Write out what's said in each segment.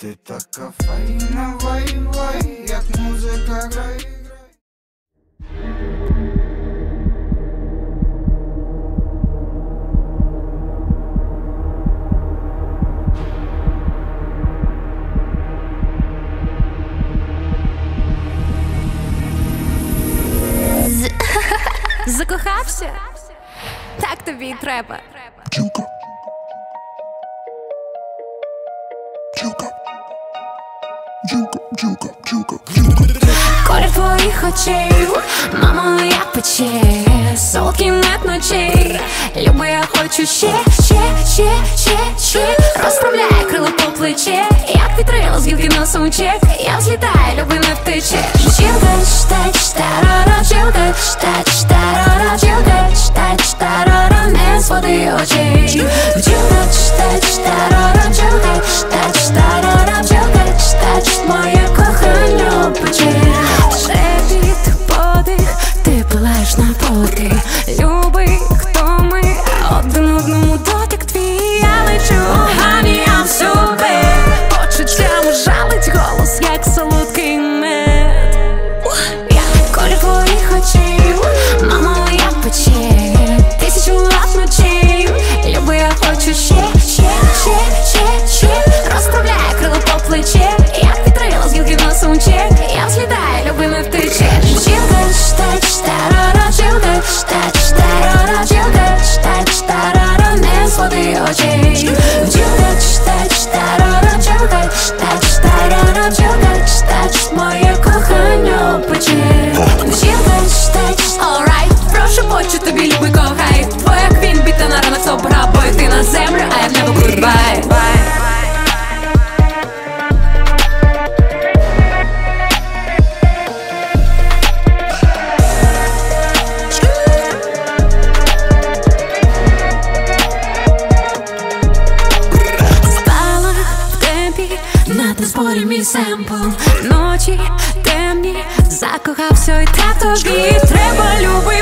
Ти така файна, вай, вай, як музика грає. Закохався? Так тобі й треба. Juka. Juka. Juka, juka, juka, juka. Колір твоїх очей, мамо, як пече, солодкий мед ночей. Люби, я хочу ще, ще, ще, ще, ще. Розправляй крило по плече, як вітрило з гілки на сумчек. Я взлітаю, люби, не втече. Жилка, чтач, тарара, жилка, чтач, тарара, пилаєш на поти. Любий, хто ми, один одному дотик твій, я лечу, гані, я всюди. Почуттям жалить голос, як солодкий мед. Я колір твоїх очей, мамо, як пече, тисячу лап ночей. Люби, я хочу ще, ще, ще, ще, ще. Розправляй крило по плече, як вітрило з гілки на сумчек. Танцполі мій семпл. Ночі темні, закохався і так тобі. Треба любий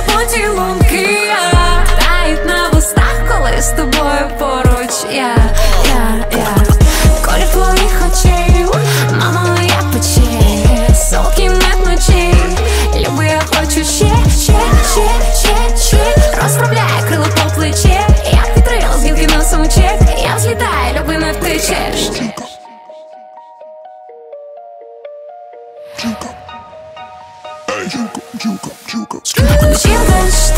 Juco. Hey. Juco, Juco, Juco. Juco.